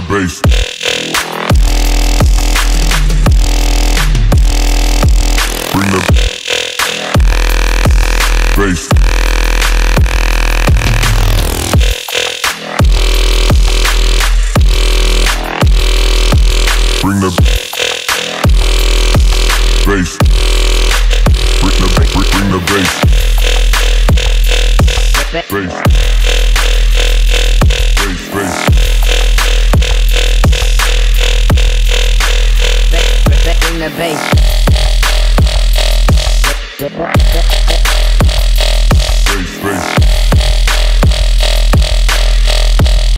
the bass. Bring the bass. Bring the bass. Bring the bring, the. Bass. Bass, on the bass. Bass, bass.